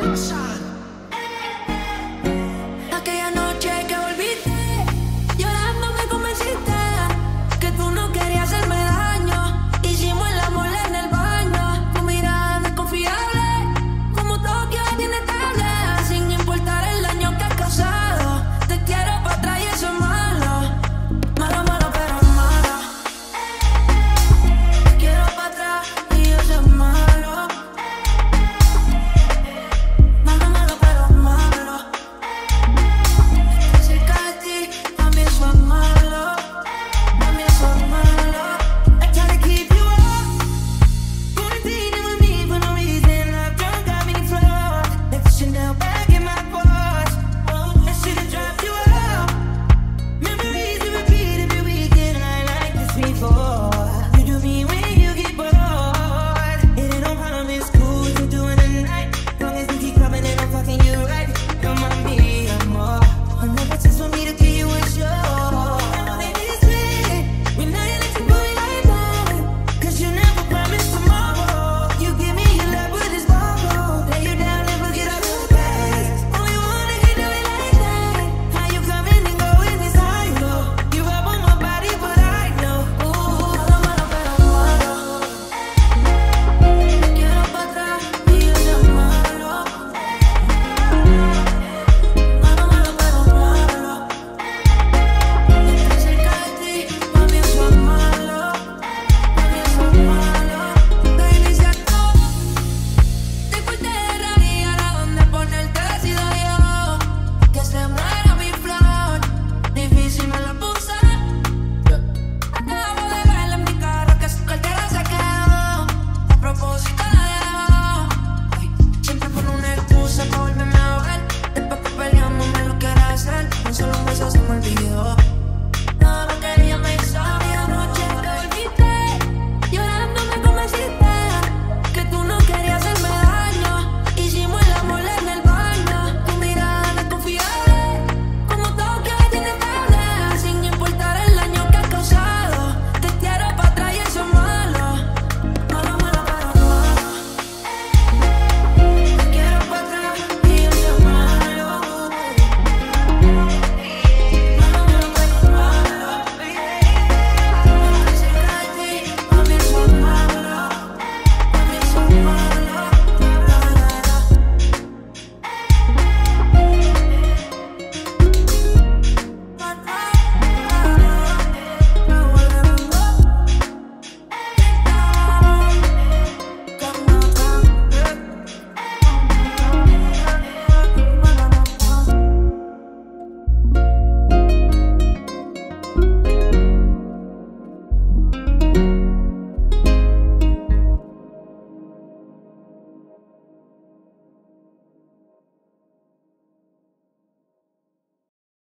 sunshine.